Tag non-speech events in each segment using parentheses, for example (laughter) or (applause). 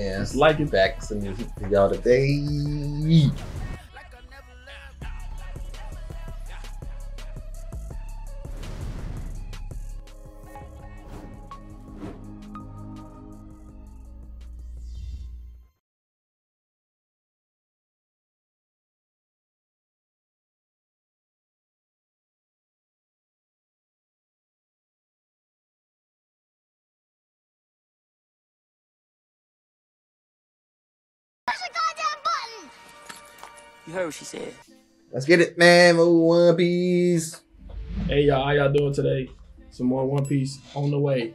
Just like it. back some music for y'all today. You she said. Let's get it, man. Move One Piece. Hey y'all, how y'all doing today? Some more One Piece on the way.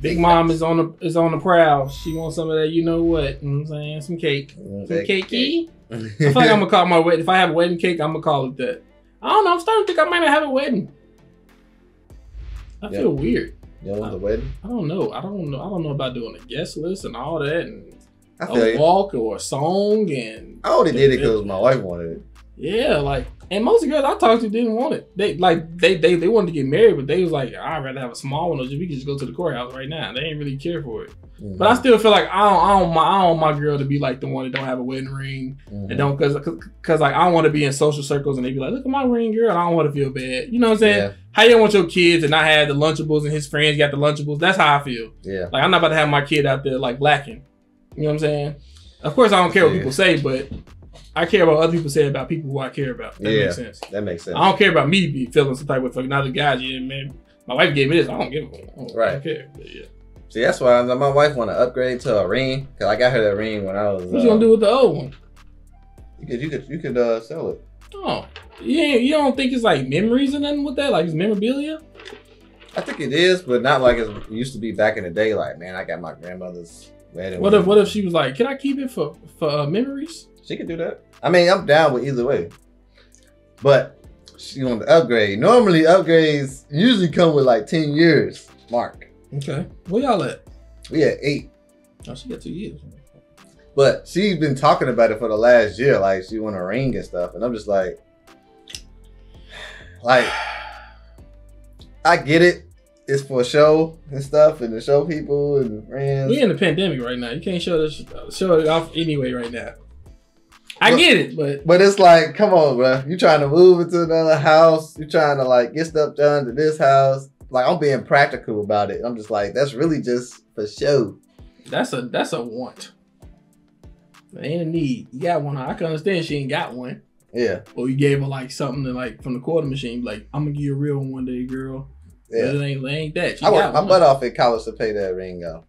Big Mom is on the is on the prowl. She wants some of that, you know what? You know what I'm saying? Some cake. Some cakey. I feel like I'm gonna call my wedding. If I have a wedding cake, I'm gonna call it that. I don't know. I'm starting to think I might not have a wedding. I feel weird. You know, the wedding. I don't know. I don't know. I don't know about doing a guest list and all that, and I feel a you. walk or a song, and I only did it because my wife wanted it. yeah, like, and most of the girls I talked to didn't want it. They like they they they wanted to get married, but they was like, I'd rather have a small one, or just we could just go to the courthouse right now. They ain't really care for it. But I still feel like I don't, I don't, my, I don't want my girl to be like the one that don't have a wedding ring Mhm. and don't cause, cause, 'cause, like I don't want to be in social circles and they be like, look at my ring, girl. I don't want to feel bad. You know what I'm saying? Yeah, How you want your kids and not have the Lunchables and his friends got the Lunchables? That's how I feel. yeah. Like I'm not about to have my kid out there like lacking. You know what I'm saying? Of course, I don't care what Yeah. people say, but I care about what other people say about people who I care about. That Yeah. makes sense. That makes sense. I don't care about me be feeling some type of fucking other guys. Yeah, man. My wife gave me this. I don't give a don't, I Right. don't care. But yeah. See, that's why my wife want to upgrade to a ring because I got her that ring when I was. What you gonna do with the old one? You could, you could, you could uh, sell it. Oh, you ain't, you don't think it's like memories or nothing with that? Like it's memorabilia? I think it is, but not like it used to be back in the day. Like, man, I got my grandmother's What if what if she was like, can I keep it for for uh, memories? She could do that. I mean, I'm down with either way. But she want to upgrade. Normally, upgrades usually come with like 10 years mark. Okay, where y'all at? We at eight. Oh, she got two years. But she's been talking about it for the last year. Like, she want a ring and stuff. And I'm just like, (sighs) like, I get it. It's for show and stuff and to show people and friends. We in the pandemic right now. You can't show this show it off anyway right now. I But- get it, but But it's like, come on, bro. You trying to move into another house. You trying to like get stuff done to this house. Like I'm being practical about it. I'm just like, that's really just for show. that's a that's a want. Ain't a need. You got one. I can understand she ain't got one. Yeah, Or you gave her like something to like from the quarter machine, like I'm gonna give you a real one one day, girl. Yeah. it ain't, it ain't that. She I worked my one. butt off at college to pay that ring off.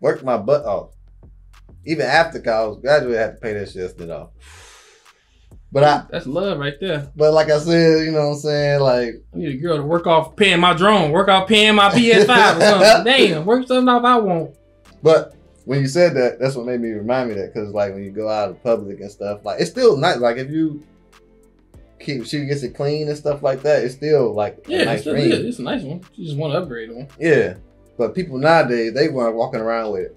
Worked my butt off. Even after college, graduate I had to pay that shit still off. But I, That's love right there. but like I said, you know what I'm saying? Like, I need a girl to work off paying my drone, work off paying my PS5 or something. (laughs) Damn, work something off I want. but when you said that, that's what made me remind me that because like when you go out in public and stuff, like it's still nice. Like if you keep she gets it clean and stuff like that, it's still like Yeah, a it's, nice still ring. it's a nice one. You just want to upgrade one. Yeah, but people nowadays they weren't walking around with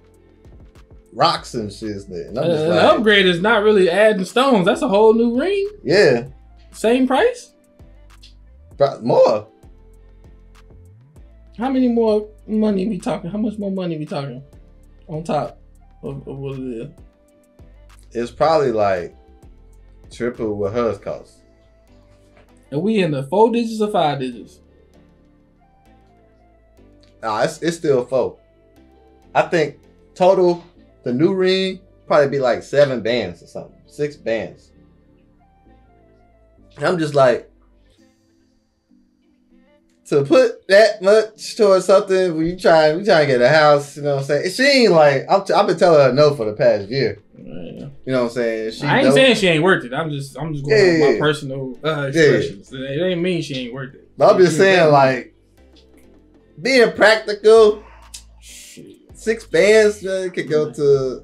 rocks and shit. Uh, just an like, upgrade is not really adding stones. That's a whole new ring. yeah, Same price. But more. How many more money we talking? How much more money we talking on top of, of what it is? It's probably like triple what hers cost. And we in the four digits or five digits? Nah, it's it's still four. I think total the new ring probably be like seven bands or something, six bands. And I'm just like to put that much towards something when you trying we trying to get a house, you know what I'm saying? She ain't like I've been telling her no for the past year. Yeah. You know what I'm saying? She I ain't saying she ain't worth it. I'm just I'm just going Yeah, my yeah. personal uh, expressions. It ain't mean she ain't worth it. but I'm just saying like being practical, Shit. six bands uh, could go to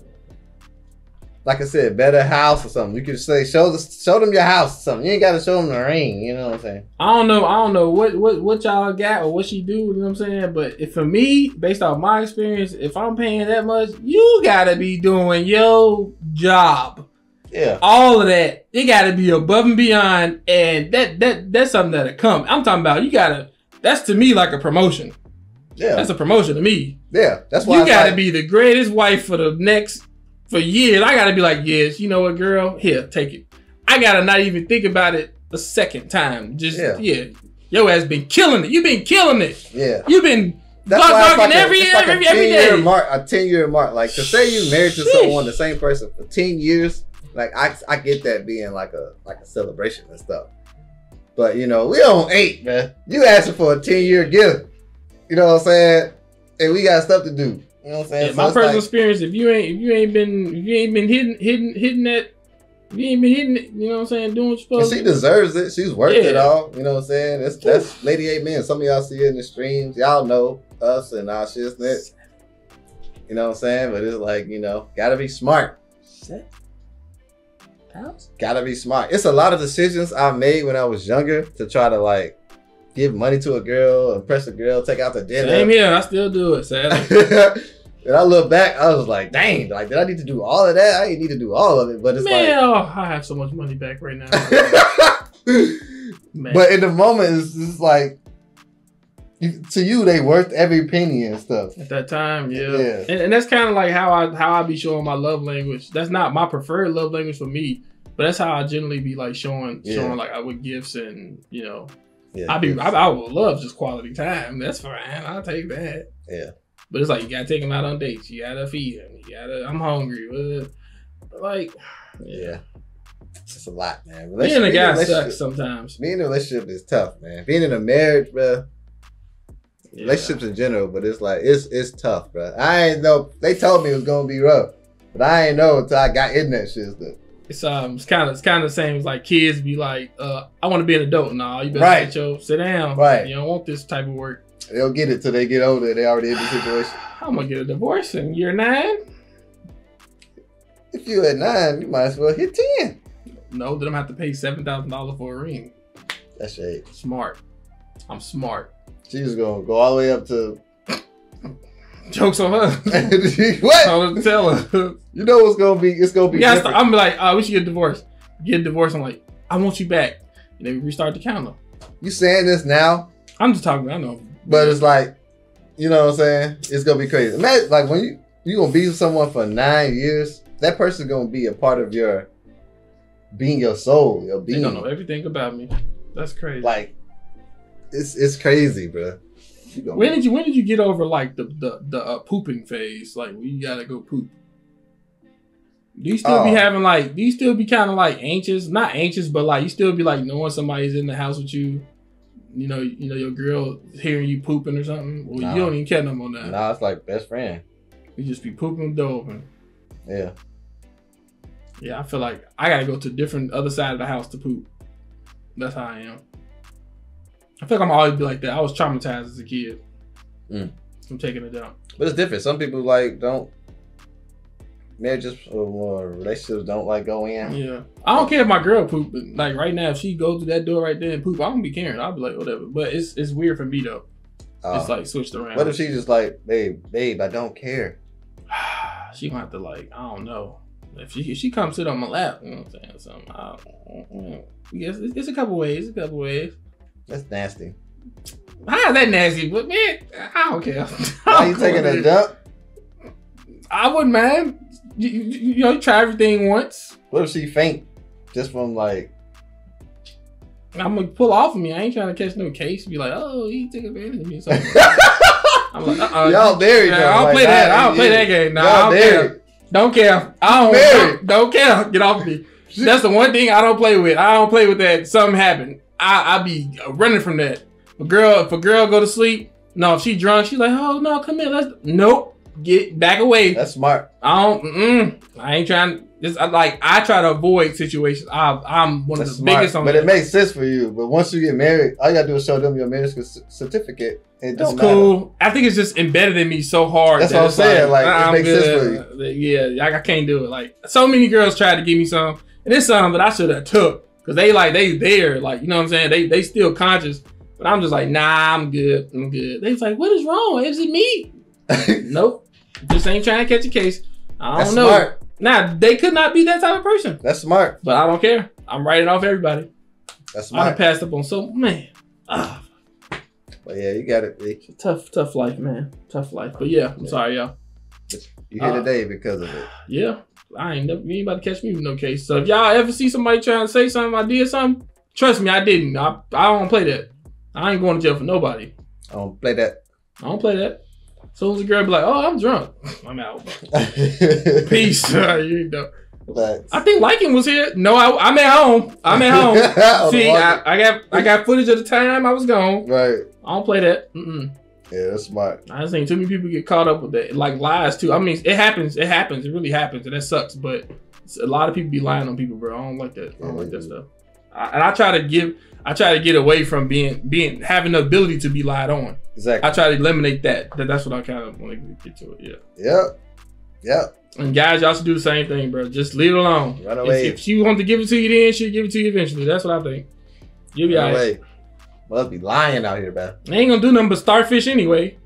like I said, better house or something. You could say show the show them your house or something. You ain't gotta show them the ring, you know what I'm saying? I don't know. I don't know what what what y'all got or what she do. You know what I'm saying? But if for me, based off my experience, if I'm paying that much, you gotta be doing your job. Yeah. All of that, it gotta be above and beyond, and that that that's something that'll come. I'm talking about you gotta. That's to me like a promotion. Yeah, That's a promotion to me. yeah. That's why You gotta like- be the greatest wife for the next for years. I gotta be like, yes, you know what, girl? Here, take it. I gotta not even think about it a second time. Just Yeah. yeah. Your ass been killing it. You've been killing it. Yeah. you've been That's Dog why it's like, every- a, it's like every- a every 10 year mark, a 10 year mark. Like to say you married to Sheesh. someone, the same person for 10 years, like I, I get that being like a like a celebration and stuff. But you know, we on eight, man. You asking for a 10 year gift. You know what I'm saying? And we got stuff to do. You know what I'm saying? Yeah, So my personal like- experience, if you ain't if you ain't been if you ain't been hitting hitting hitting that if you ain't been hitting it, you know what I'm saying, doing what you're And supposed she to do. deserves it. She's worth it Yeah. all. You know what I'm saying? That's that's Lady Eight Men. Some of y'all see it in the streams. Y'all know us and our shit's that. You know what I'm saying? But it's like, you know, gotta be smart. Shit. Gotta be smart. It's a lot of decisions I made when I was younger to try to like give money to a girl, impress a girl, take out to dinner. Same here, I still do it, sadly. (laughs) and I look back, I was like, dang, like did I need to do all of that? I didn't need to do all of it. But it's Man, oh, I have so much money back right now. (laughs) Man. But in the moment, it's just like you, to you, they worth every penny and stuff. At that time, yeah, Yeah. And, and that's kind of like how I how I be showing my love language. That's not my preferred love language for me, but that's how I generally be like showing Yeah. showing like I with gifts and you know Yeah, I be I, I would love just quality time. That's fine. I'll take that. Yeah. But it's like you gotta take him out on dates. You gotta feed him. You gotta. I'm hungry. But like, yeah, it's a lot, man. being a guy sucks sometimes. Being in a relationship is tough, man. Being in a marriage, bro. Yeah. Relationships in general, but it's like it's it's tough, bro. I ain't know. They told me it was gonna be rough, but I ain't know until I got in that shit. Stuff. It's um, it's kind of it's kind of the same as like kids be like, uh, I want to be an adult now. You better Right. sit your sit down. Right. You don't want this type of work. They'll get it till they get older. They already in the situation. (sighs) I'm gonna get a divorce in year nine. If you at nine, you might as well hit ten. No, then I'm gonna have to pay seven thousand dollars for a ring. That's shit. Smart. I'm smart. She was gonna go all the way up to (laughs) Jokes on her. (laughs) what? I'm tell her. You know what's gonna be? It's gonna be. Yeah, different. I'm like, uh, we should get divorced. Get divorced. I'm like, I want you back. And then we restart the counter. You saying this now, I'm just talking. I know. But it's like, you know what I'm saying? It's gonna be crazy. Imagine like when you you gonna be with someone for nine years. That person's gonna be a part of your being your soul, your they being. don't know everything about me. That's crazy. Like, it's it's crazy, bro. When did you when did you get over like the the the uh, pooping phase? Like when you gotta go poop. Do you still be Oh. having like? Do you still be kind of like anxious? Not anxious, but like you still be like knowing somebody's in the house with you. You know, you know your girl hearing you pooping or something. Well, Nah. you don't even care no more now. Nah, it's like best friend. You just be pooping the door open. Yeah. Yeah, I feel like I gotta go to a different other side of the house to poop. That's how I am. I feel like I'm always be like that. I was traumatized as a kid. Mm. I'm taking it down. But it's different. Some people like don't marriages or relationships don't like go in. Yeah, I don't care if my girl poop. But like right now, if she go through that door right there and poop, I don't be caring. I'll be like whatever. But it's it's weird for me though. Uh, it's like switched around. what if she just like, babe, babe, I don't care. (sighs) she gonna have to like I don't know. If she if she comes sit on my lap, you know what I'm saying? Something. I mm, yes, it's, it's a couple ways. A couple ways. That's nasty. How is that nasty? But man, I don't care. Why you taking a dump? (laughs) I wouldn't mind. You, you, you know, you try everything once. What if she faint just from like? I'm gonna pull off of me. I ain't trying to catch no case. Be like, oh, he took advantage of me. So (laughs) I'm like, uh-uh. Y'all married Yeah, though, I don't like, play that. I don't play that game. Nah, Y'all I don't care. Don't care. I don't, Married. (laughs) don't. Care. Get off me. That's the one thing I don't play with. I don't play with that. Something happened. I I be running from that. A girl, if a girl go to sleep, no, if she drunk, she's like, oh no, come here. Let's. Nope. Get back away. That's smart. I don't. Mm, I ain't trying. This I like. I try to avoid situations. I, I'm one That's of the smart. biggest on but it makes sense for you. But once you get married, all you gotta do is show them your marriage certificate. It That's don't matter. cool. I think it's just embedded in me so hard. That's that what I'm saying, like, it I'm makes sense good. Yeah, I, I can't do it. Like so many girls tried to give me some, and it's some that I should have took because they like they there, like you know what I'm saying. They they still conscious, but I'm just like nah, I'm good, I'm good. They was like, what is wrong? Is it me? (laughs) nope, just ain't trying to catch a case. I don't That's know. smart. Nah, they could not be that type of person, That's smart. but I don't care. I'm writing off everybody. That's smart. I passed up on so man. Ah, But yeah, you got it. B. Tough, tough life, man. Tough life. But yeah, I'm Yeah. sorry, y'all. You here Uh, today because of it. Yeah, I ain't never, you ain't about to catch me with no case. So if y'all ever see somebody trying to say something, I did something, trust me, I didn't. I, I don't play that. I ain't going to jail for nobody. I don't play that. I don't play that. So as a girl be like, oh, I'm drunk. (laughs) I'm out. (laughs) Peace. (laughs) you know. Facts. I think liking was here. No, I, I'm at home. I'm at home. Oh, See. I, I got I got footage of the time I was gone. right. I don't play that. Mm-mm. Yeah, that's smart. I think too many people get caught up with that, like lies too. I mean, it happens. It happens. It really happens, and that sucks. But a lot of people be lying on people, bro. I don't like that. I don't like that stuff. I, and I try to give. I try to get away from being being having the ability to be lied on. Exactly. I try to eliminate that. that that's what I kind of want to get to it. Yeah. Yep. Yep. And guys, y'all should do the same thing, bro. Just leave it alone. Run If, away. if she wants to give it to you, then she'll give it to you eventually. That's what I think. You'll be Run alright. away. Must be lying out here, man. They ain't gonna do nothing but starfish anyway.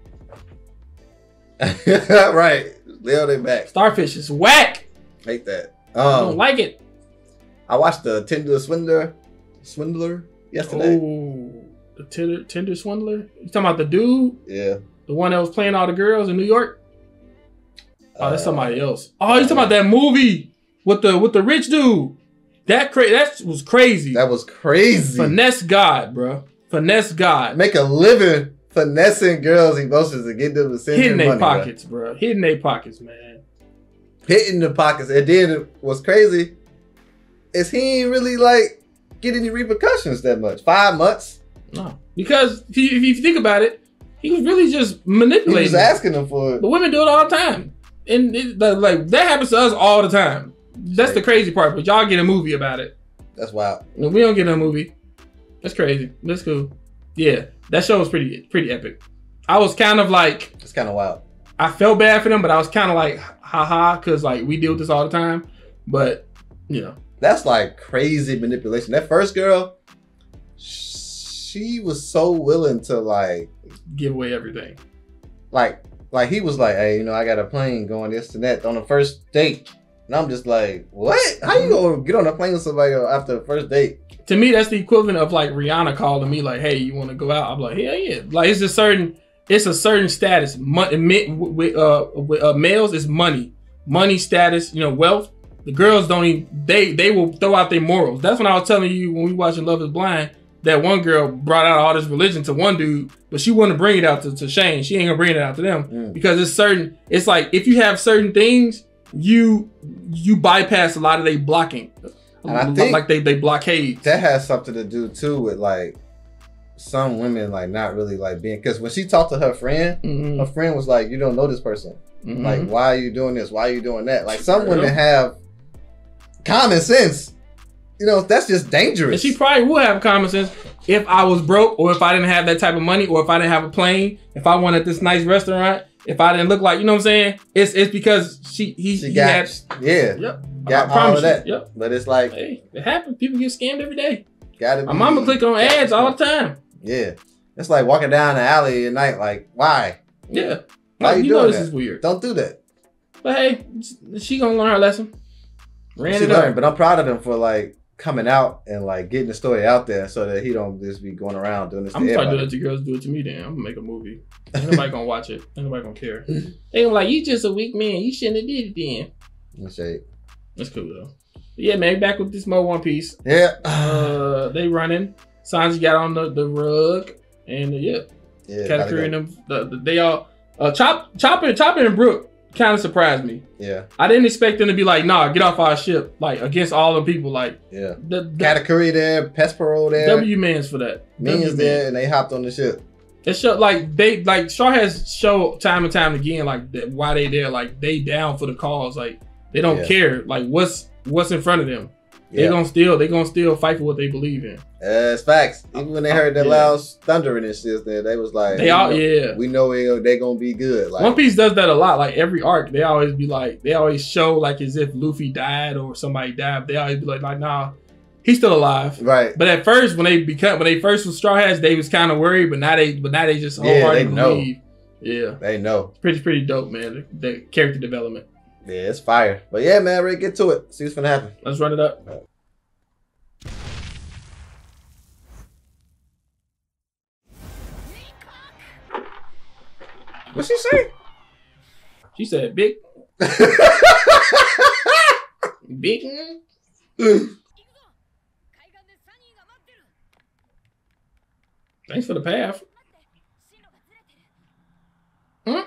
(laughs) right. Lay on their back. Starfish is whack. Hate that. I don't Um, like it. I watched the Tinder Swindler, Swindler yesterday. Oh, the Tinder, Tinder swindler. You talking about the dude, Yeah. the one that was playing all the girls in New York? Oh, that's Uh, somebody else. Oh, you talking about that movie with the with the rich dude? That cra- that was crazy. That was crazy. Finesse God, bro. Finesse God. Make a living finessing girls' emotions and get them to send Hitting their pockets, bro. Hitting their pockets, man. Hitting the pockets. And then what's crazy is he ain't really like get any repercussions that much. Five months. No, because if you, if you think about it, he was really just manipulating. He was asking them for it. But women do it all the time, and it, like- that happens to us all the time. That's the crazy part. But y'all get a movie about it. That's wild. And We don't get a movie. That's crazy. That's cool. Yeah, that show was pretty pretty epic. I was kind of like It's kind of wild. I felt bad for them, but I was kind of like haha because like we deal with this all the time. But you know, That's like crazy manipulation. That first girl, she was so willing to like, give away everything. like, like he was like, hey, you know, I got a plane going this and that on the first date. And I'm just like, what? How you gonna get on a plane with somebody after the first date? To me, that's the equivalent of like Rihanna calling me like, "Hey, you want to go out?" I'm like, "Hell yeah!" Like it's a certain, it's a certain status. Money with uh, with, uh males is money, money status. You know, wealth. The girls don't even they they will throw out their morals. That's when I was telling you when we watching Love Is Blind. That one girl brought out all this religion to one dude, but she wouldn't bring it out to, to Shane. She ain't gonna bring it out to them Mm. because it's certain. It's like if you have certain things, you you bypass a lot of they blocking. And I think- like they they blockade. That has something to do too with like some women like not really like being because when she talked to her friend, Mhm, her friend was like, "You don't know this person. mhm. Like, why are you doing this? Why are you doing that?" Like some women have common sense. You know, that's just and dangerous. she probably would have common sense if I was broke or if I didn't have that type of money or if I didn't have a plane, if I wanted this nice restaurant, if I didn't look like you know what I'm saying. It's it's because she he, She he got- had. yeah, Yep. got I all of that. You, yep. but it's like Hey, it happens. People get scammed every day. gotta. My be- mama click on ads all the time. Yeah, it's like walking down the alley at night. Like, why? Yeah. Why Like, you know doing this that? is weird. Don't do that. But hey, she gonna learn her lesson. Ran it learned, up. but I'm proud of him for like coming out and like getting the story out there so that he don't just be going around doing this. I'm to gonna start doing everybody. it to girls. Do it to me. Then I'm gonna make a movie. (laughs) Ain't nobody gonna watch it. Ain't nobody gonna care. They gonna like, you just a weak man. You shouldn't have did it then. In shape. That's cool though. But yeah, man. Back with this Mo One Piece. Yeah. Uh, they running. Sanji got on the, the rug, and uh, yeah, yeah. Katakuri and them the, the, they all uh Chop Chopper Chopper and Brook kind of surprised me. Yeah. I didn't expect them to be like, nah, get off our ship, like against all the people. Like Yeah. the, the Katakuri there, Pespero there, W man's for that. W there, and they hopped on the ship. It show like they like Shaw has show time and time again like that why they there like they down for the cause like they don't Yeah. care like what's what's in front of them they Yeah. gonna still they gonna still fight for what they believe in Uh, it's facts. Even when they heard that Yeah. loud thundering and shit, there, they was like, they all know- yeah we know they they gonna be good. Like, One Piece does that a lot like every arc they always be like they always show like as if Luffy died or somebody died they always be like like nah he's still alive right? but at first when they become when they first was Straw Hats they was kind of worried but now they but now they just Yeah, they wholeheartedly know. believe yeah They know. pretty pretty dope man the, the character development Yeah, it's fire. But yeah, man, ready get to it. See what's gonna happen. let's run it up. What she say? She said big (laughs) big Thanks for the path. Hmm?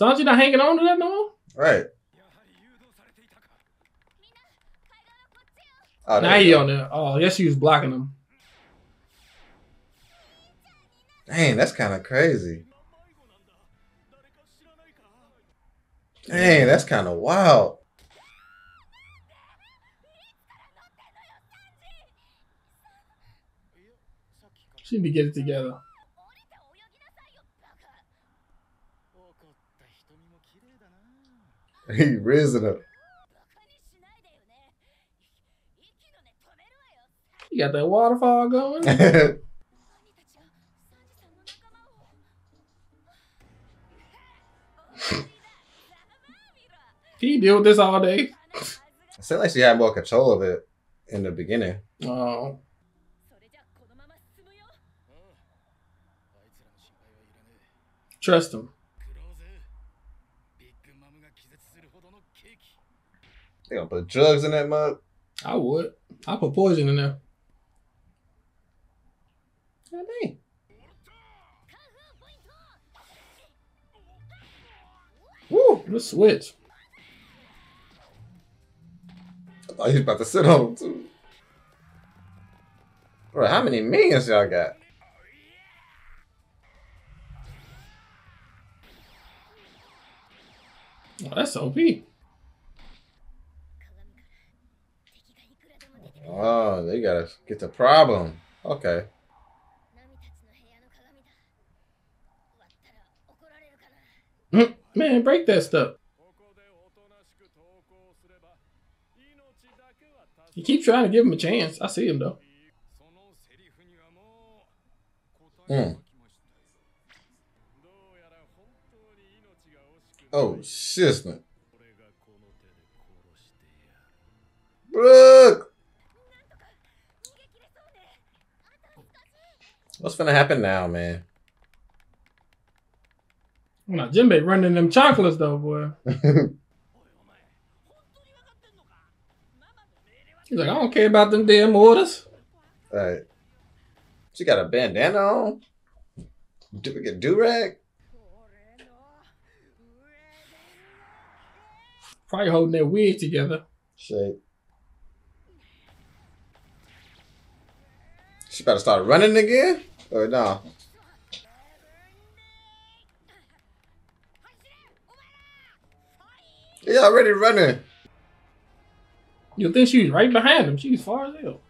Sanji not hanging on to that no more? Right. Oh, now he on there. Oh, yes, she was blocking him. Dang, that's kind of crazy. Dang, that's kind of wild. She need to get it together. (laughs) He risen up. You got that waterfall going. (laughs) Can you deal with this all day? It seemed like she had more control of it in the beginning. Oh, trust him. They gonna put drugs in that mug. I would. I put poison in there. God dang. Woo! Let's switch. I thought he was about to sit on him too. Bro, how many minions y'all got? Oh, that's OP. Oh, they gotta get the problem. Okay. Man, break that stuff. You keep trying to give him a chance. I see him though. Hmm. Oh, shiznit. Brook! What's gonna happen now, man? Now Jinbei running them chocolates though, boy. (laughs) He's like, I don't care about them damn orders. Alright. She got a bandana on? Do we get do rag? Probably holding their wig together. Shit. She about to start running again? Or no? He already running. You'll think she was right behind him. She's far as hell.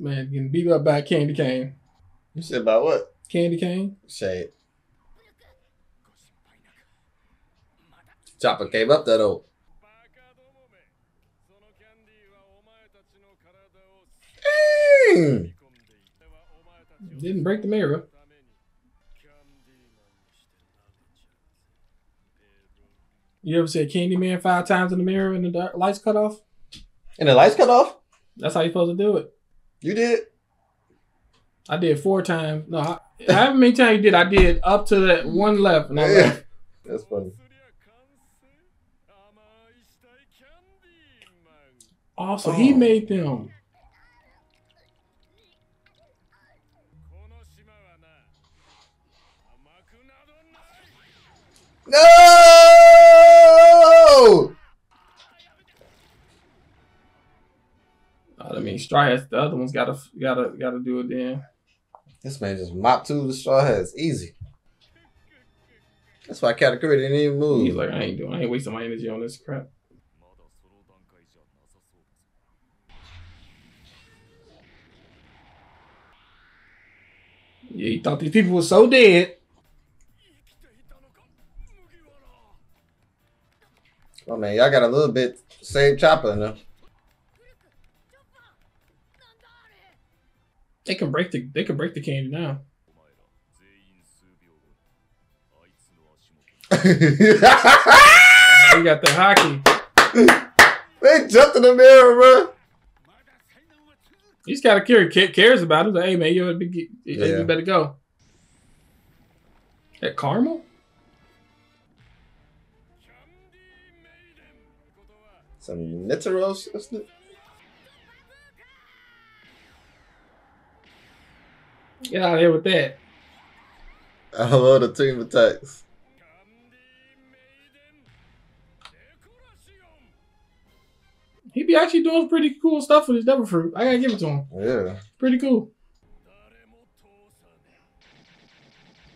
Man, getting beat up by Candy Cane. You said about what? Candy Cane? Shade. Chopper came up that old. Dang! Didn't break the mirror. You ever said Candyman five times in the mirror and the dark lights cut off? And the lights cut off? That's how you're supposed to do it. You did? I did four times. No, I, however many times you did, I did up to that one left. And I Yeah. left. (laughs) That's funny. Also, he Oh. made them. No! I mean, Straw Hats. The other one's gotta, gotta, gotta do it then. This man just mopped two of the straw hats. Easy. That's why Katakuri didn't even move. He's like, I ain't doing. I ain't wasting my energy on this crap. Yeah, he thought these people were so dead. Oh man, y'all got a little bit save chopper in there. They can break the, they can break the candy now. (laughs) He got the hockey. They jumped in the mirror, bro. He's got to care. Cares about it. Like, hey man, you better, be, yeah. you better go. At Carmel. Some isn't it? Get out of here with that. I love the team attacks. He be actually doing pretty cool stuff with his devil fruit. I gotta give it to him. Yeah. Pretty cool.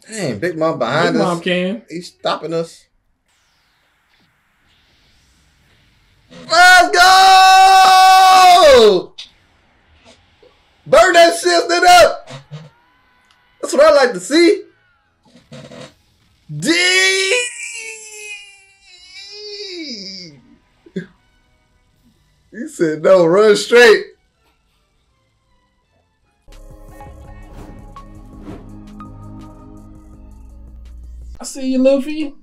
Dang, Big Mom behind Big us. Mom can. He's stopping us. No, run straight. I see you, Luffy.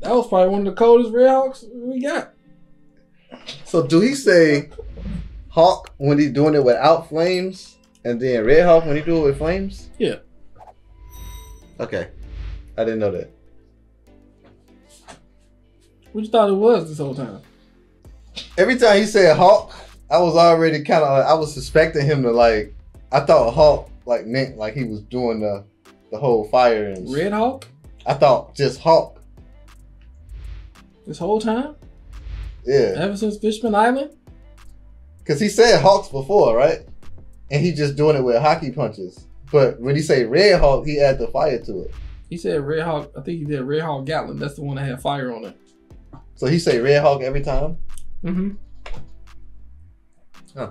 That was probably one of the coldest Red Hawks we got. So do he say Hawk when he's doing it without flames, and then Red Hawk when he do it with flames? Yeah. Okay, I didn't know that. What you thought it was this whole time? Every time he said Hawk, I was already kind of I was suspecting him to like. I thought Hawk like meant like he was doing the the whole fire and Red Hawk. I thought just Hawk. This whole time. Yeah. Ever since Fishman Island. Cause he said Hawks before, right? And he just doing it with hockey punches. But when he say Red Hawk, he add the fire to it. He said Red Hawk. I think he did Red Hawk Gatling. That's the one that had fire on it. So he say Red Hawk every time. Mm-hmm. Huh.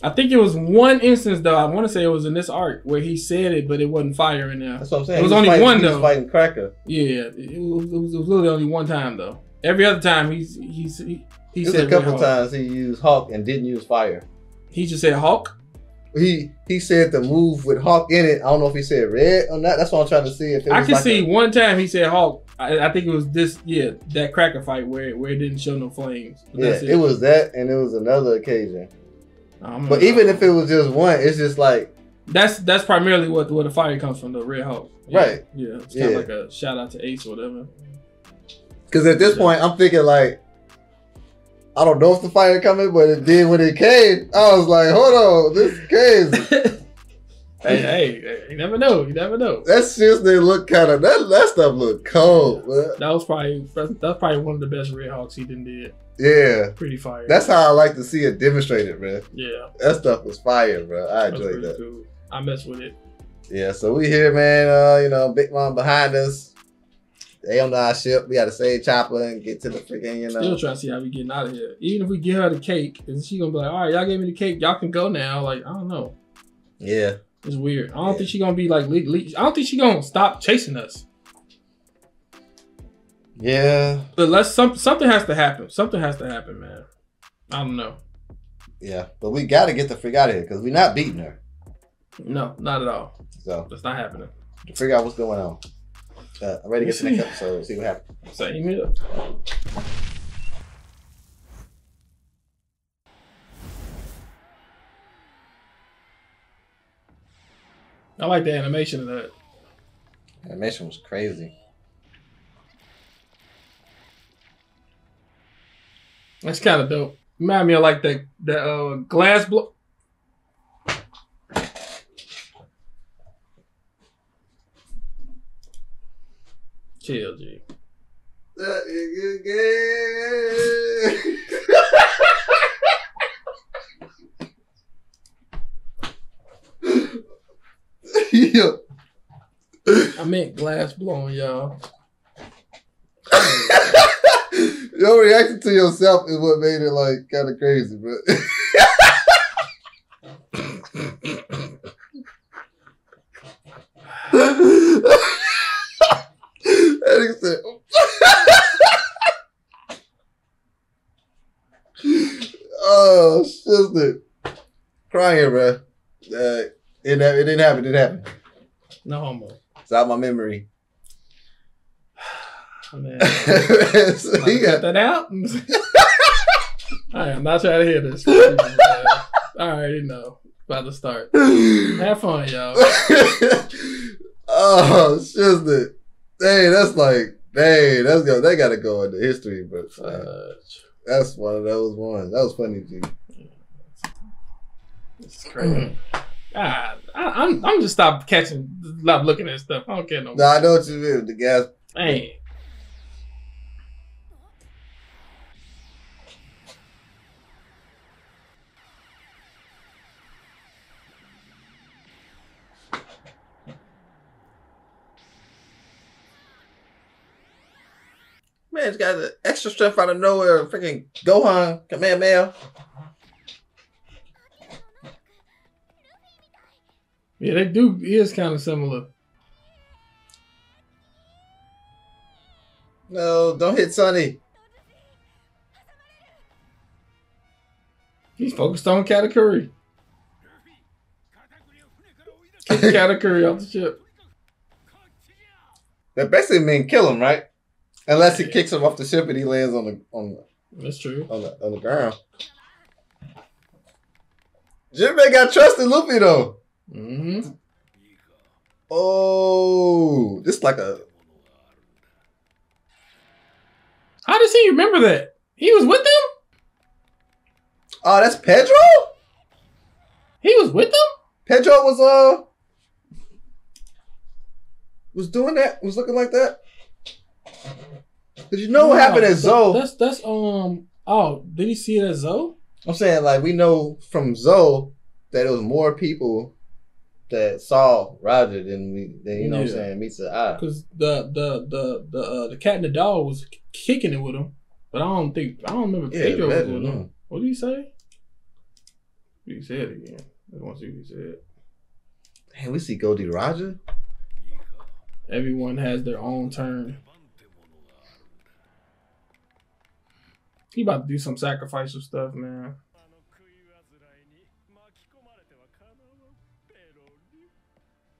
I think it was one instance though. I want to say it was in this arc where he said it, but it wasn't fire in there. That's what I'm saying. It was He only fighting- one he was though. fighting Cracker. Yeah, it was, it was, it was literally only one time though. Every other time he's he's he, he said a couple times he used Hawk and didn't use fire. He just said Hawk. He he said the move with Hawk in it. I don't know if he said red or not. That's what I'm trying to see if it I can like see a- one time he said Hawk. I, I think it was this yeah that cracker fight where where it didn't show no flames. But yeah, that's it. was that, and it was another occasion. I'm But even if it was just one, it's just like that's that's primarily what where the fire comes from the Red Hawk. Yeah, Right. Yeah, it's kind Yeah. of like a shout out to Ace or whatever. because at this Yeah. point I'm thinking like. I don't know if the fire coming, but it did when it came. I was like, "Hold on, this is crazy." hey, (laughs) hey, hey, you never know. You never know. that shit they look kind of that that stuff look cold. man. That was probably that's, that's probably one of the best Red Hawks he done did. Yeah, Pretty fire. that's how I like to see it demonstrated, man. yeah. That stuff was fire, bro. I enjoyed that. cool. I mess with it. Yeah, so we here, man. Uh, you know, Big Mom behind us. They on our ship. We got to save Chopper and get to the freaking, you know. Still trying to see how we getting out of here. Even if we give her the cake, and she gonna be like, "All right, y'all gave me the cake, y'all can go now." Like I don't know. Yeah, It's weird. I don't Yeah. think she gonna be like. Le- le- I don't think she gonna stop chasing us. Yeah, But let's some something has to happen. Something has to happen, man. I don't know. yeah. But we got to get the freak out of here because we're not beating her. No, not at all. So That's not happening. to figure out what's going on. Uh, I'm ready to get to the next episode. See what happens. Same here. I like the animation of that. Animation was crazy. That's kind of dope. Remind me of like that that uh, glass blow. Chill, G. That nigga gay. (laughs) Yeah. I meant glass blowing, y'all. (laughs) Your reaction to yourself is what made it like kind of crazy, bro. said, "Oh, shit, crying, bro." Uh, it, it didn't happen. It didn't happen. No homo. It's out my memory. Man. so (laughs) he Cut got that out. (laughs) I am not trying to hear this. I already know. About to start. Have fun, y'all. oh, shit. Hey, that's like, hey, that's go. They gotta go into history, but uh, that's one of those ones. That was funny, G. It's crazy. God, (clears throat) I, am I'm, I'm just stop catching, stop looking at stuff. I don't care no more. No, I know what you mean. The gas. Hey. Man, it's got the extra strength out of nowhere. Freaking Gohan, Command Kamehameha. Yeah, they do. He is kind of similar. No, don't hit Sunny. He's focused on Katakuri. (laughs) Katakuri off the ship. That basically mean kill him, right? Unless he kicks him off the ship and he lands on the on the That's true. on the on the ground. Jinbei got trust in Luffy though. Mm-hmm. Oh, this like a. How does he remember that? He was with them. Oh, that's Pedro. He was with them. Pedro was uh was doing that. Was looking like that. Did you know what happened at Zou? That's that's um. Oh, did he see it at Zou? I'm saying like we know from Zou that it was more people that saw Roger than we than you know what I'm saying meets the eye. Because the the the the uh, the cat and the dog was kicking it with him, but I don't think I don't remember Yeah, Pedro was with him. no. What did he say? He said it again. I want to see what he said. Damn, we see Gol D. Roger. Everyone has their own turn. He about to do some sacrificial stuff, man.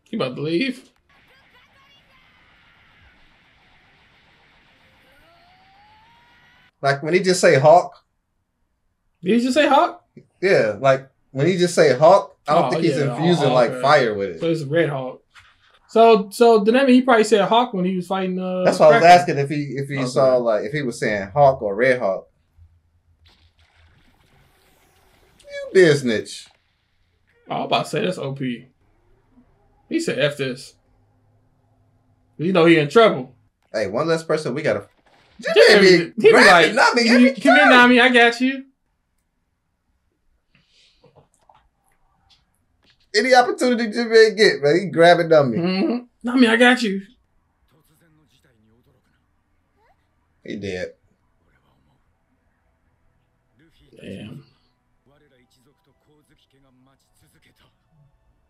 He about to leave. Like when he just say Hawk. Did he just say Hawk? Yeah, like when he just say Hawk, I don't Oh, think he's yeah, infusing Hawk, like right. fire with it. So it. it's Red Hawk. So so then that mean he probably said Hawk when he was fighting. Uh, That's why I was asking if he if he saw like if he was saying Hawk or Red Hawk. being snitch. Oh, I was about to say that's OP. He said F this. You know he in trouble. Hey, one less person we gotta you he be like, nothing can every Come here, Nami, I got you. Any opportunity Jimmy get, man, he grab it on me. Mm-hmm. Nami, I got you. He did. Damn.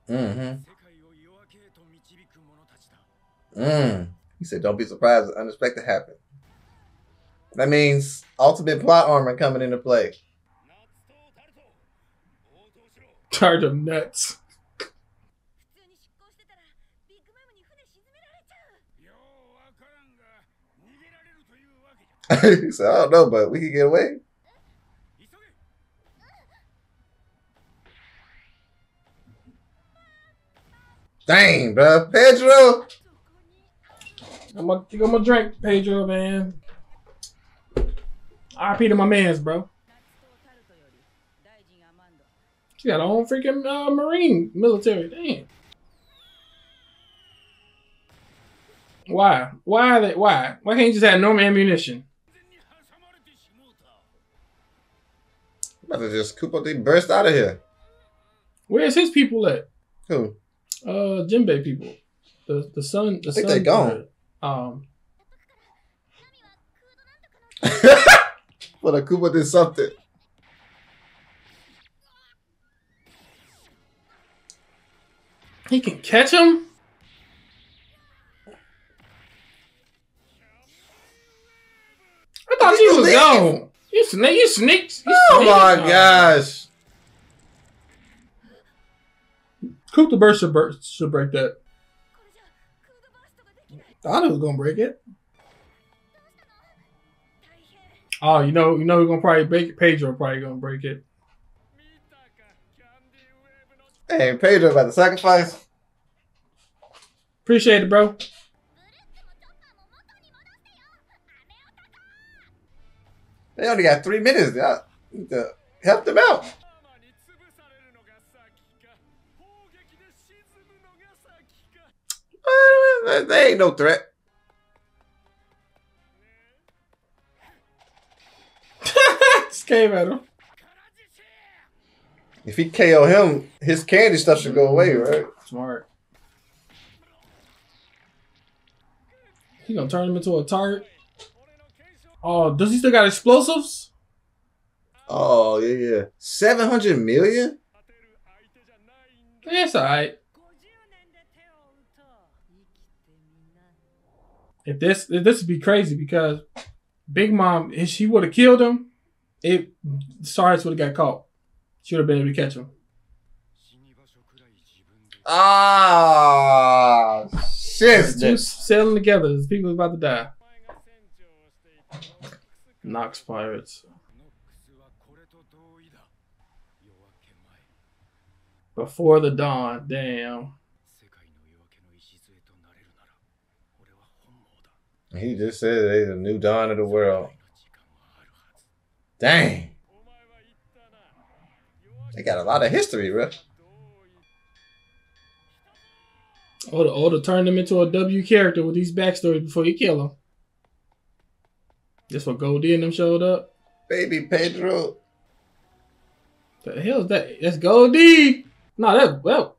Mm-hmm. Mm. He said, "Don't be surprised if unexpected happen." That means ultimate plot armor coming into play. Charge of nuts. (laughs) he said, "I don't know, but we can get away." Dang, bro. Pedro. I'm gonna drink, Pedro, man. RP to my man's, bro. She got her own freaking uh, Marine military. Damn. Why? Why? Why? Why can't you just have normal ammunition? I'm about to just Coup de Burst out of here. Where's his people at? Who? Uh, Jinbei people. The the sun. The I think sun they gone. Um. (laughs) but Akuma did something. He can catch him. I thought you was gone. You snake. You sneaked. You oh sneaked. my gosh. Coup de Burst should, bur should break that. I it was gonna break it. Oh, you know, you know, we're gonna probably break it. Pedro probably gonna break it. Hey, Pedro about the sacrifice. Appreciate it, bro. They only got three minutes. I need to help them out. They ain't no threat. (laughs) Just came at him. If he KO him, his candy stuff should go away, right? Smart. He gonna turn him into a target. Oh, does he still got explosives? Oh yeah, yeah. Seven hundred million. That's alright. if this this would be crazy because Big Mom, if she would have killed him, it Sardis would have got caught. She would have been able to catch him. Ah, oh, shit! Two sailing together. These people about to die. Nox pirates. Before the dawn, damn. He just said they the new dawn of the world. Dang. They got a lot of history, bro. Oh, to turned him into a W character with these backstories before you kill him. That's what Goldie and them showed up. Baby Pedro. The hell's that? That's Goldie. No, that well,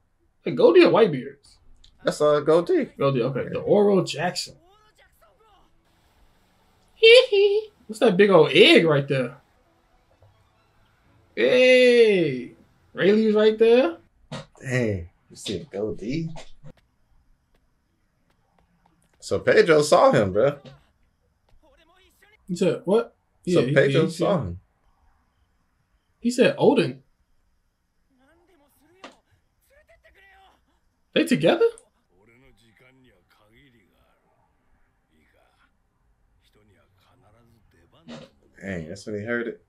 Goldie or Whitebeards. That's uh Goldie. Goldie, okay. The Oro Jackson. (laughs) What's that big old egg right there? Hey, Rayleigh's right there. Hey, you see it go So Pedro saw him, bro. He said what? Yeah, so Pedro he saw him. He said Odin. They together? Hey, that's when he heard it.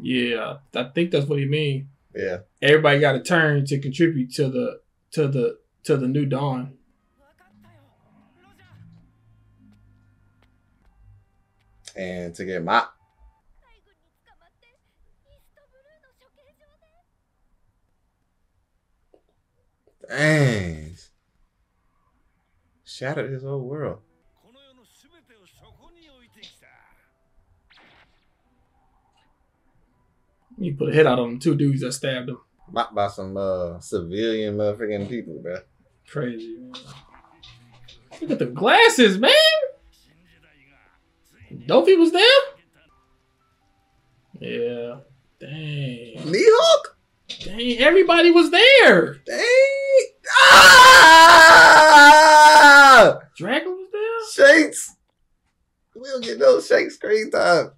Yeah, I think that's what he mean. Yeah. Everybody got a turn to contribute to the to the to the new dawn. And to get mopped. Dang shattered his whole world. You put a hit out on them two dudes that stabbed him. Mocked by some uh, civilian motherfucking people, bro. Crazy, man. Look at the glasses, man. Doffy was there? Yeah. Dang. Mihawk? Dang, everybody was there. Dang. Ah! Dragon was there? Shanks. We don't get no shake screen time.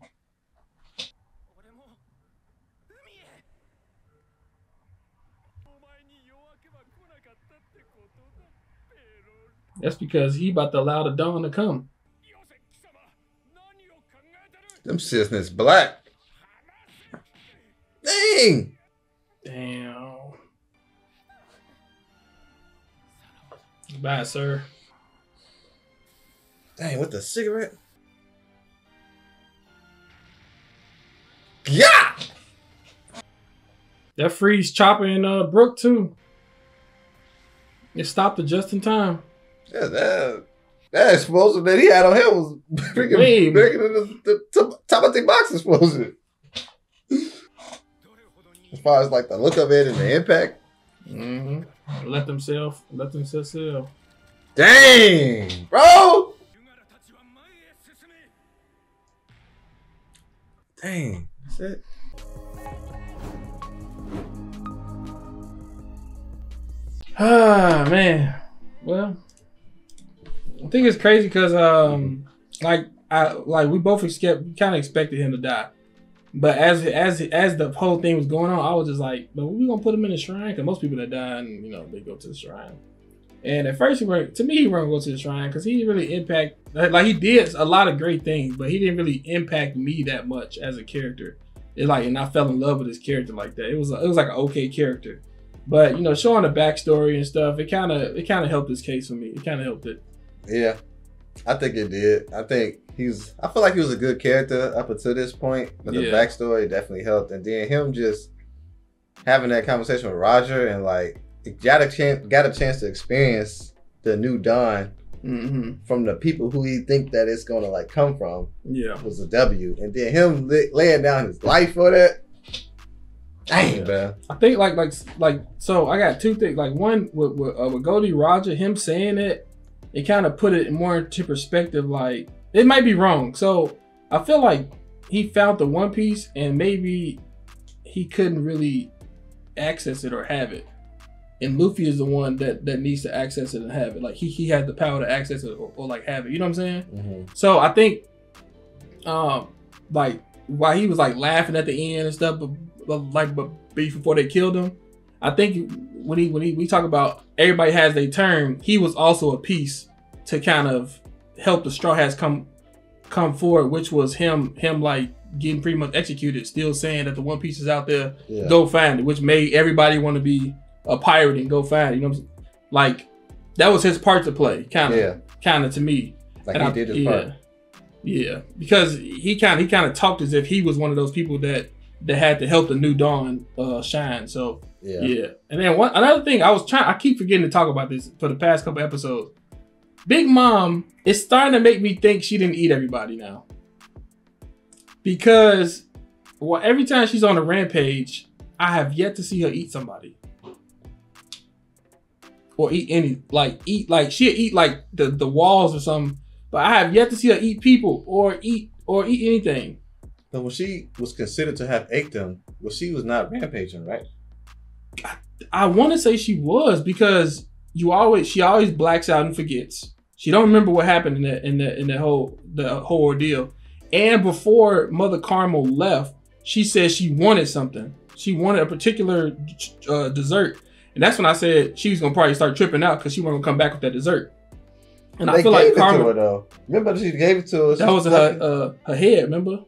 That's because he about to allow the dawn to come. Them cisness black. Dang. Damn. Goodbye, sir. Dang, with the cigarette? Yeah! That freeze Chopper in uh, Brook, too. It stopped it just in time. Yeah, that, that explosion that he had on him was (laughs) bigger, bigger than the, the top of the box explosion. as far as like the look of it and the impact. Mm-hmm. Let themselves, let themselves sell. Dang, bro. Dang, that's it. Ah (sighs) man. Well, I think it's crazy because um like I like we both expect kind of expected him to die. But as as as the whole thing was going on, I was just like, but we gonna put him in the shrine because most people that die, and you know, they go to the shrine. And at first, he went, to me, he wasn't go to the shrine because he didn't really impact. Like he did a lot of great things, but he didn't really impact me that much as a character. It like, and I fell in love with his character like that. It was it was like an okay character, but you know, showing the backstory and stuff, it kind of it kind of helped his case for me. It kind of helped it. Yeah, I think it did. I think he's. I feel like he was a good character up until this point, but the Yeah. backstory definitely helped. And then him just having that conversation with Roger and like got a chance, got a chance to experience the new Dawn hmm from the people who he think that it's gonna like come from Yeah. was a W. And then him li- laying down his life for that. Dang, Yeah. man. I think like like like so I got two things. Like one with with, uh, with Gol D. Roger, him saying it, it kind of put it more into perspective. Like it might be wrong. So I feel like he found the One Piece and maybe he couldn't really access it or have it. And Luffy is the one that that needs to access it and have it. Like he he had the power to access it or, or like have it. You know what I'm saying? Mhm. So I think, um, like while he was like laughing at the end and stuff, but, but like but before they killed him, I think when he when he we talk about everybody has their turn, he was also a piece to kind of help the Straw Hats come come forward, which was him him like getting pretty much executed, still saying that the One Piece is out there, Yeah. go find it, which made everybody want to be a pirate and go find. You know, what I'm saying? like that was his part to play, kind of, Yeah. kind of to me. Like And he I- did his yeah. part. Yeah, because he kind of he kind of talked as if he was one of those people that that had to help the new dawn uh, shine. So Yeah. yeah, and then one another thing I was trying I keep forgetting to talk about this for the past couple episodes. Big Mom is starting to make me think she didn't eat everybody now, because well every time she's on a rampage, I have yet to see her eat somebody. Or eat any like eat like she'll eat like the, the walls or something but I have yet to see her eat people or eat or eat anything. When she was considered to have ate them, well, she was not rampaging, right? I want to say she was because you always she always blacks out and forgets. She don't remember what happened in the in the in the whole the whole ordeal. And before Mother Caramel left, she said she wanted something. She wanted a particular uh, dessert, and that's when I said she was gonna probably start tripping out because she wasn't gonna come back with that dessert. And I they feel gave like it to her though. Remember she gave it to us. that was her uh, her head. Remember?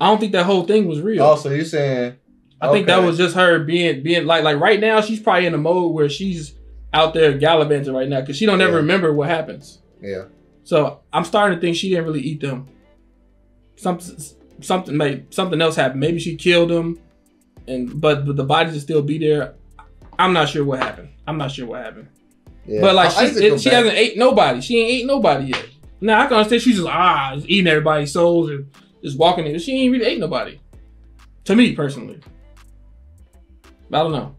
I don't think that whole thing was real. Oh, so you saying? I think that was just her being being like like right now she's probably in a mode where she's out there gallivanting right now because she don't ever Yeah. remember what happens. yeah. So I'm starting to think she didn't really eat them. Something something may something else happened. Maybe she killed them, and but, but the bodies would still be there. I'm not sure what happened. I'm not sure what happened. Yeah. But like I- I she need she hasn't ate nobody. She ain't ate nobody yet. Now I can understand she's just ah just eating everybody's souls and just walking in. She ain't really ate nobody. To me personally. I don't know.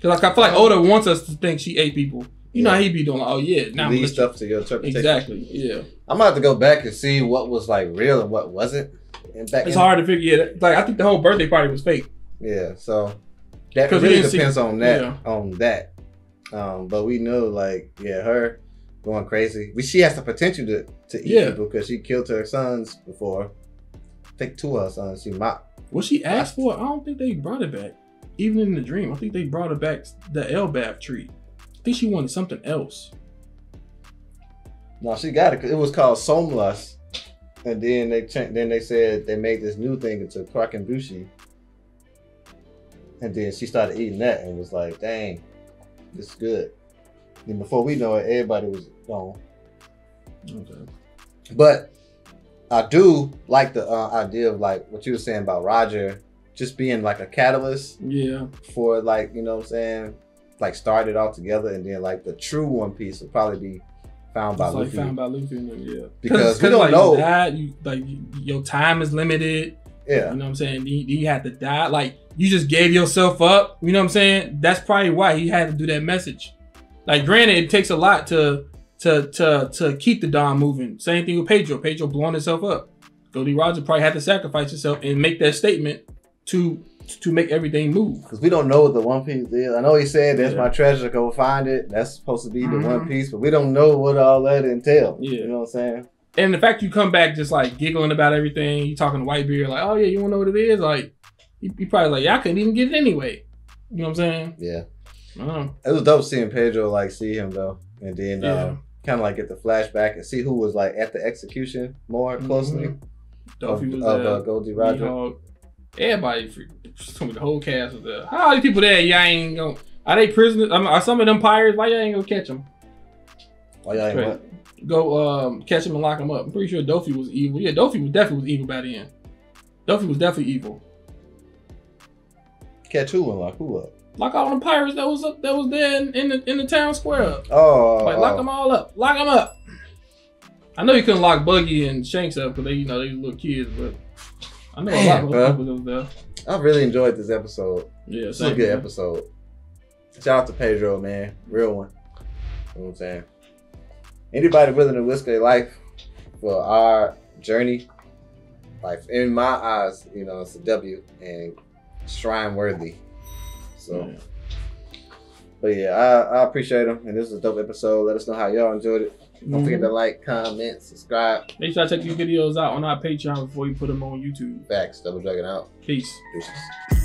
Cause like, I feel like Oda wants us to think she ate people. You know Yeah. how he be doing like, oh yeah, now I'm leave stuff to your interpretation. Exactly. Yeah. I'm gonna have to go back and see what was like real and what wasn't. And back It's in- hard to figure it. Like I think the whole birthday party was fake. Yeah, so that really didn't see- depends on that. yeah. On that, um, but we know like yeah, her going crazy. We she has the potential to to eat Yeah. people because she killed her sons before. I think two of her sons. She mocked. What she asked for, I don't think they brought it back. Even in the dream, I think they brought it back the Elbaf tree. I think she wanted something else. No, she got it. It was called Somlus, and then they. Then they said they made this new thing into croquembouche, and then she started eating that and was like, "Dang, this is good." And before we know it, everybody was gone. Okay. But I do like the uh, idea of like what you were saying about Roger just being like a catalyst Yeah. for like you know what I'm saying, like start it all together, and then like the true One Piece will probably be found by It's like Luffy. found by Luffy yeah. Because we don't like, know- You died, you, like your time is limited. yeah, You know what I'm saying? You, you had to die. Like you just gave yourself up. You know what I'm saying? That's probably why he had to do that message. Like, granted, it takes a lot to to to to keep the Dawn moving. Same thing with Pedro. Pedro blowing himself up. Gol D. Roger probably had to sacrifice himself and make that statement to to make everything move. because we don't know what the One Piece is. I know he said that's Yeah. my treasure. Go find it. That's supposed to be the Mhm. One Piece, but we don't know what all that entails. Yeah. you know what I'm saying? And the fact you come back just like giggling about everything, you talking to Whitebeard like, oh yeah, you wanna know what it is? Like, he, probably like, yeah, I couldn't even get it anyway. You know what I'm saying? Yeah. Don't. It was dope seeing Pedro like see him though, and then Yeah. uh, kind of like get the flashback and see who was like at the execution more closely Mhm. of, was of uh, Gol D. Roger. Everybody, some of the whole cast was there. How are these people there? Y'all ain't gonna. Are they prisoners? I mean, are some of them pirates? Why y'all ain't gonna catch them? Why y'all ain't Right. what? Go um, catch them and lock them up. I'm pretty sure Doffy was evil. Yeah, Doffy was definitely was evil by the end. Doffy was definitely evil. Catch who and lock who up? Lock all the pirates that was up, that was there in, in the in the town square. Oh, Like oh, lock them all up. Lock them up. I know you couldn't lock Buggy and Shanks up because they, you know, they little kids, but I know a lot Man, of people was there. I really enjoyed this episode. Yeah, was a good here. episode. Shout out to Pedro, man. Real one. You know what I'm saying? Anybody willing to risk their life for our journey, like in my eyes, you know, it's a W and shrine worthy. So, Yeah. but yeah, I, I appreciate them. And this is a dope episode. Let us know how y'all enjoyed it. Don't forget Mhm. to like, comment, subscribe. Make sure I check these videos out on our Patreon before you put them on YouTube. Facts, double dragon out. Peace. Deuces.